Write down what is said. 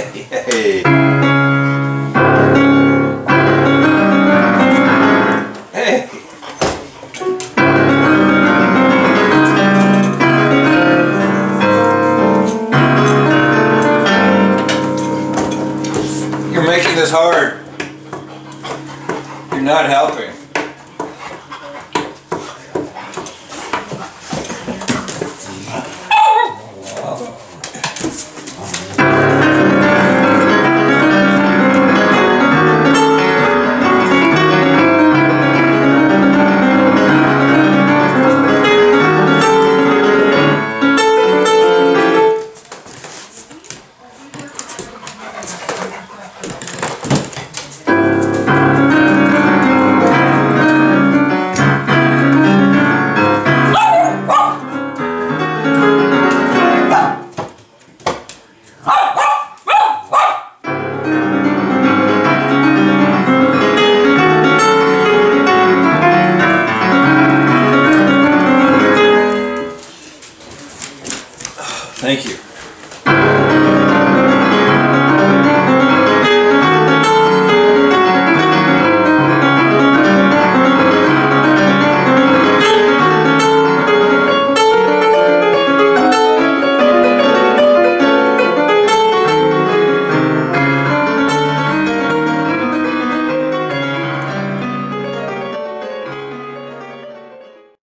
Hey. Hey. You're making this hard. You're not helping. Thank you.